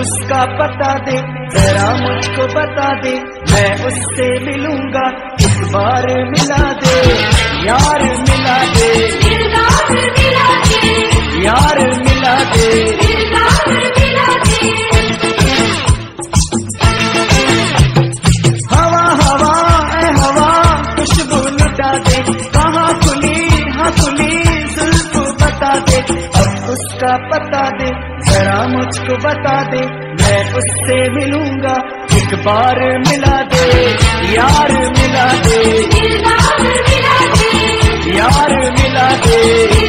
उसका पता दे जरा मुझको बता दे मैं उससे मिलूँगा इस बार मिला दे यार मिला दे। यार मिला दे। हवा हवा हवा खुशबू लुटा दे। उसका पता दे जरा मुझको बता दे मैं उससे मिलूँगा एक बार मिला दे यार मिला दे। यार मिला दे।